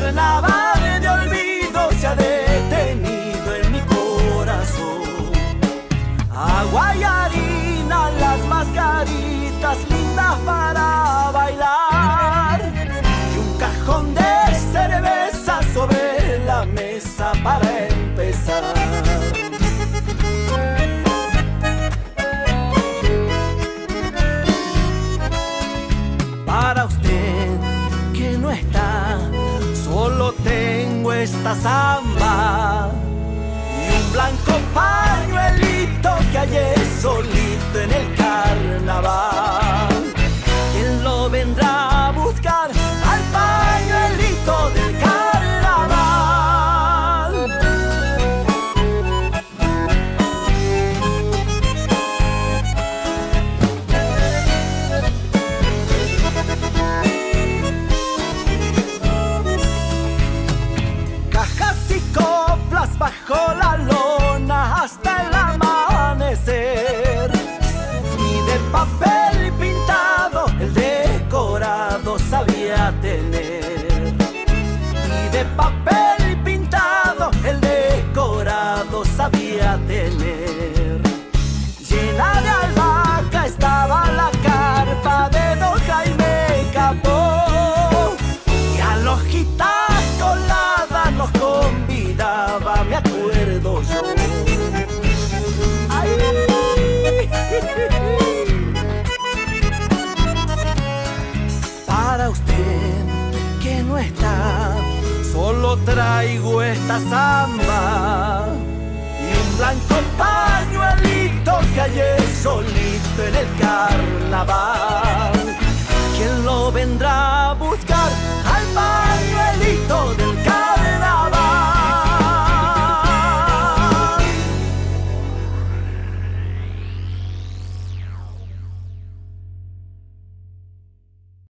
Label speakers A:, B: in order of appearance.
A: carnaval de olvido se ha detenido en mi corazón. Aguayá. esta samba. Y un blanco pañuelito que hay eso. papel pintado, el decorado sabía tener. Y de papel pintado, el decorado sabía tener. solo traigo esta samba y un blanco para.